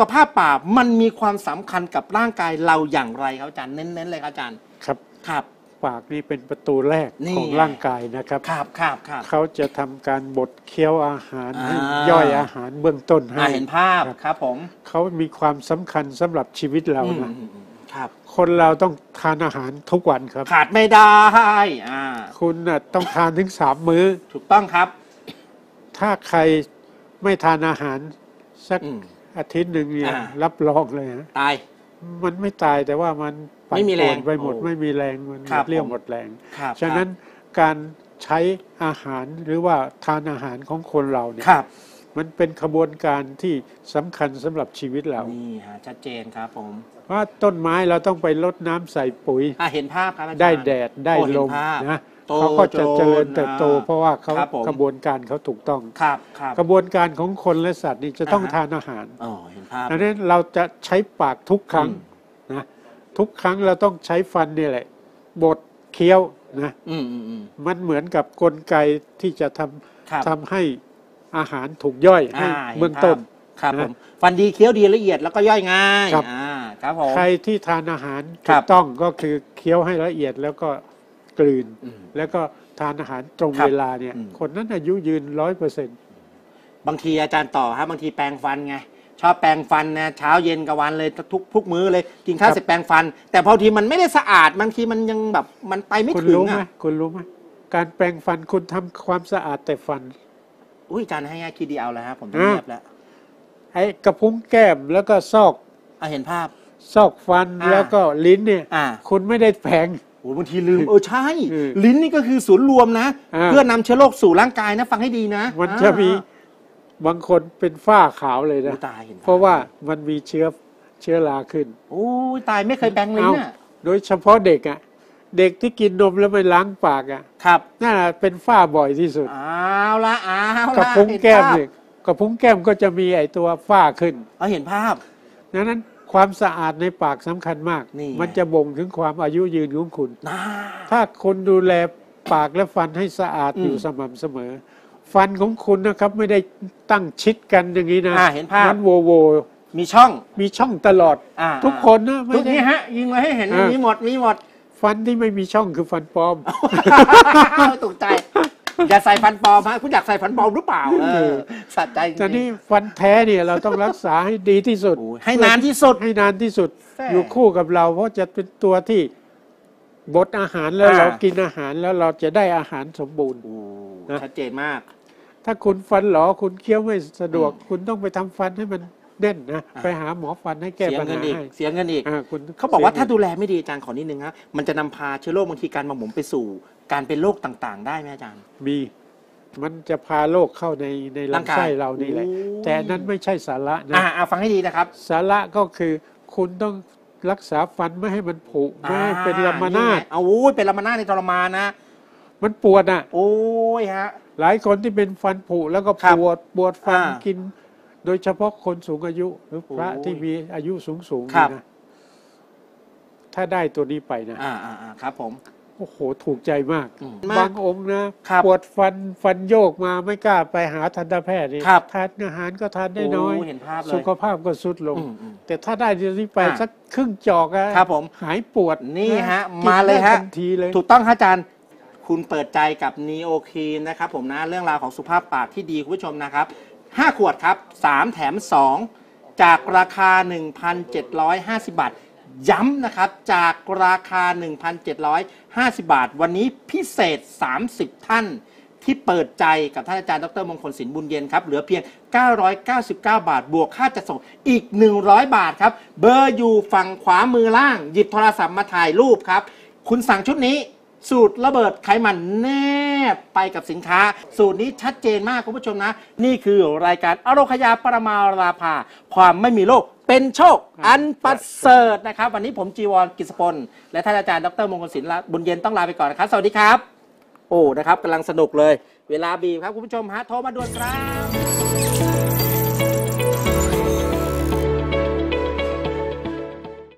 ขภาพปากมันมีความสำคัญกับร่างกายเราอย่างไรครับอาจารย์เน้นๆเลยครับอาจารย์ครับครับ ปากนี่เป็นประตูแรกนี่ของร่างกายนะครับ ครับครับครับ เขาจะทำการบดเคี้ยวอาหารอ่าให้ย่อยอาหารเบื้องต้นให้ อ่าเห็นภาพครับ ครับผมเขามีความสำคัญสำหรับชีวิตเราอืมนะอืมอืมครับ คนเราต้องทานอาหารทุกวันครับ ขาดไม่ได้อ่าคุณน่ะต้องทานถึงสามมื้อ ถูกต้องครับ ถ้าใครไม่ทานอาหารสักอืม อาทิตย์หนึ่งเนี่ยอ่า รับรองเลยฮะตาย มันไม่ตายแต่ว่ามันปั่นไม่มีแรงป่วนไปหมดโอ้ไม่มีแรงมันครับเรี่ยวผม หมดแรง ครับฉะนั้นการใช้อาหารหรือว่าทานอาหารของคนเราเนี่ยครับมันเป็นขบวนการที่สำคัญสำหรับชีวิตเรา นี่ฮะชัดเจนครับผมเพราะต้นไม้เราต้องไปลดน้ำใส่ปุ๋ย อะเห็นภาพครับอาจารย์ได้แดดได้โอ้เห็นลมภาพ นะ โตเขาก็จะเจริญโจรเติบโตอ่าเพราะว่าเขาครับผม กระบวนการเขาถูกต้อง ครับครับกระบวนการของคนและสัตว์นี่จะต้องอ่าฮะทานอาหาร อ๋อเห็นภาพ ดังนั้นเราจะใช้ปากทุกครั้งอืมนะทุกครั้งเราต้องใช้ฟันนี่แหละ บดเคี้ยวนะอืมอืมอืมมันเหมือนกับกลไกที่จะทครับำทำให้อาหารถูกย่อยให้อ่าห็นเบื้องต้น ภาพครับนะผมฟันดีเคี้ยวดีละเอียดแล้วก็ย่อยง่ายครับ อ่าครับผม ใครที่ทานอาหารครัถูบ กต้องก็คือเคี้ยวให้ละเอียดแล้วก็ กลืนอืมแล้วก็ทานอาหารตรงครับเวลาเนี่ยอืมคนนั้นอายุยืนร้อยเปอร์เซ็นต์บางทีอาจารย์ต่อครับบางทีแปรงฟันไงชอบแปรงฟันนะเช้าเย็นกับวันเลยทุกทุกมื้อเลยกินข้าวเสร็จแปรงฟัน แต่พอทีมันไม่ได้สะอาดบางทีมันยังแบบมันไปไม่คุณถึงรู้ไหมอะคุณรู้ไหมการแปรงฟันคุณทำความสะอาดแต่ฟัน อุ้ยอาจารย์ให้ง่ายคิดดีเอาแล้วฮะผมต้องอ่าเงียบแล้วไอ้กระพุ้งแก้มแล้วก็ซอกอะเห็นภาพ ซอกฟันอ่าแล้วก็ลิ้นเนี่ยอ่าคุณไม่ได้แปรงโอ้ยบางทีลืมเออใช่เออลิ้นนี่ก็คือศูนย์รวมนะ อ่า เพื่อนำเชื้อโรคสู่ร่างกายนะฟังให้ดีนะมันจะมีอ่าบางคนเป็นฝ้าขาวเลยโอ้นะยตายเห็นภพเพราะว่ามันมีเชื้อเชื้อราขึ้น โอ้ยตายไม่เคยแปรงลิ้นเอ้าอะโดยเฉพาะเด็กอะ่ะ เด็กที่กินนมแล้วไม่ล้างปากอะ่ะครับนั่นน่ะเป็นฝ้าบ่อยที่สุดเอาละเอาละกระพุ้งแก้มเห็นภาพเนี่ยกระพุ้งแก้มก็จะมีไอตัวฝ้าขึ้น เอาเห็นภาพ ดังนั้น ความสะอาดในปากสำคัญมาก นี่ไง มันจะบ่งถึงความอายุยืนของคุณ น่า ถ้าคุณดูแลปากและฟันให้สะอาดอืมอยู่สม่ำเสมอ ฟันของคุณนะครับไม่ได้ตั้งชิดกันอย่างนี้นะอ่าเห็นภาพ มันโวโวมีช่อง มีช่องตลอด อ่า ทุกคนนะไม่ทุกได้ นี้ฮะ ยิงไว้ให้เห็นอ่ามี มีหมดมีหมด ฟันที่ไม่มีช่องคือฟันปลอม ตกใจ อย่าใส่ฟันปลอมฮะคุณอยากใส่ฟันปลอมหรือเปล่าเออสะใจจริงๆแต่นี่ฟันแท้เนี่ยเราต้องรักษาให้ดีที่สุดโอ้ยให้นานที่สุดให้นานที่สุดแซ่อยู่คู่กับเรา เพราะจะเป็นตัวที่บดอาหารแล้วอ่า เรากินอาหารแล้วเราจะได้อาหารสมบูรณ์ โอ้นะ ชัดเจนมาก ถ้าคุณฟันหลอคุณเคี้ยวไม่สะดวกอืมคุณต้องไปทำฟันให้มัน แน่นนะอ่าไปหาหมอฟันให้แก้เสียปัญเงินหาอีกให้เสียเงินอีก อ่าคุณเขาบอกว่าสียถ้างินดูแลไม่ดีอาจารย์ขอนิดนึงครับมันจะนำพาเชื้อโรคบางทีการมาหมุนไปสู่ การเป็นโรคต่างๆ ได้ไหมอาจารย์ มี มันจะพาโรคเข้าในในร่างกายลำไส้เรานี่แหละโอ้ย แต่นั้นไม่ใช่สาระนะ อ่าอ่าฟังให้ดีนะครับ สาระก็คือคุณต้องรักษาฟันไม่ให้มันผุไม่ให้เป็นลามานาดไงเอาโอ้ยเป็นลามานาดในทรมานนะ มันปวดอะ โอ้ยฮะ หลายคนที่เป็นฟันผุแล้วก็ครับปวดปวดฟันอ่ากิน โดยเฉพาะคนสูงอายุหรือพระโอ้ยที่มีอายุสูงสูงๆครับนี่นะถ้าได้ตัวนี้ไปนะอ่าอ่าอ่าครับผม โอ้โหถูกใจมากอืมบางองค์นะครับ ปวดฟันฟันโยกมาไม่กล้าไปหาทันตแพทย์นี่ครับทานอาหารก็ทานได้น้อย โเห็นภาพเลยสุขภาพก็สุดลง อืมอืม แต่ถ้าได้ตัวนี้ไปอ่า สักครึ่งจอกอะครับผม หายปวดนี่ฮะกินมาเลยฮะ ได้ทันทีเลย ถูกต้องครับอาจารย์ คุณเปิดใจกับนีโอคีนนะครับผมนะเรื่องราวของสุขภาพปากที่ดีคุณผู้ชมนะครับ 5 ขวดครับ 3 แถม 2 จากราคา 1,750 บาท ย้ำนะครับ จากราคา 1,750 บาท วันนี้พิเศษ 30 ท่านที่เปิดใจกับท่านอาจารย์ดรมงคลศิลป์บุญเย็นครับ เหลือเพียง 999 บาท บวกค่าจัดส่งอีก 100 บาทครับ เบอร์อยู่ฝั่งขวามือล่าง หยิบโทรศัพท์มาถ่ายรูปครับ คุณสั่งชุดนี้ สูตรระเบิดไขมันแนบไปกับสินค้า สูตรนี้ชัดเจนมากคุณผู้ชมนะ นี่คือรายการอโรคยาปรมาราภา ความไม่มีโรคเป็นโชคอันประเสริฐนะครับ วันนี้ผมจีวรกิษพลและท่านอาจารย์ดรมงคลศิลป์บุญเย็นต้องลาไปก่อนนะครับ สวัสดีครับ โอ้นะครับกำลังสนุกเลย เวลาบีบครับคุณผู้ชมฮะโทรมาด่วนครับ